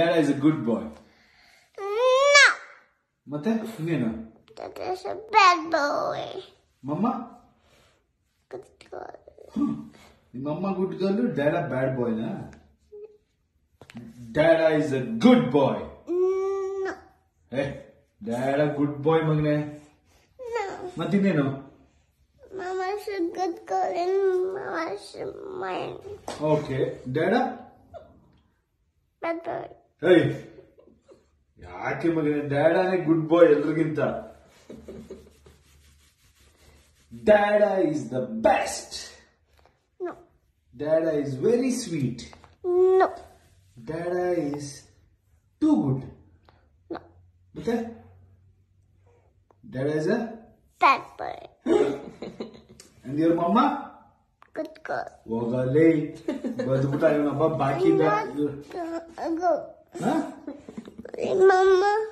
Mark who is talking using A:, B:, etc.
A: ಡ್ಯಾಡ is a good bye
B: No.
A: ಮತ್ತೆ ಇನ್ನೇನು
B: That is a bad boy.
A: ಮಮ್ಮ
B: Good girl.
A: ನಿಮ್ಮಮ್ಮ good girl ಡ್ಯಾಡ bad ಬಾಯ್ನಾ ಡ್ಯಾಡ is a good bye
B: No.
A: ಏ ಡ್ಯಾಡ good ಬಾಯ್ ಮಗನೇ
B: No.
A: ಮತ್ತಿನ್ನೇನು
B: Mama's a good girl and Mama's mine.
A: Okay ಡ್ಯಾಡ
B: Bad boy.
A: ಏಯ್ ಯಾಕೆ ಮಗನೇ ಡ್ಯಾಡಾನೇ good boy ಎಲ್ರಿಗಿಂತ ಡ್ಯಾಡ is the best
B: No.
A: ಡ್ಯಾಡ is very sweet
B: No.
A: ಡ್ಯಾಡ is too good
B: No.
A: ಮತ್ತೆ ಡ್ಯಾಡ is a
B: Bad boy.
A: And your ಮಮ್ಮ
B: Good girl.
A: ಹೋಗಲೇ બધું
B: ઉતાર્યું
A: બાકી
B: મમ્મા